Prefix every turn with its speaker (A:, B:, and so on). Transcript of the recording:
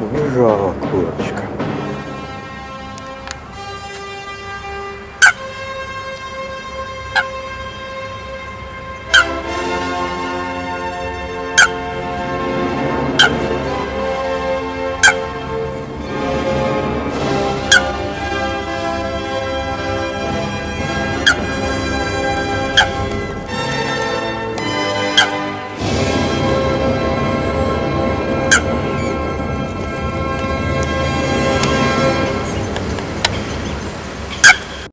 A: Убежала курочка.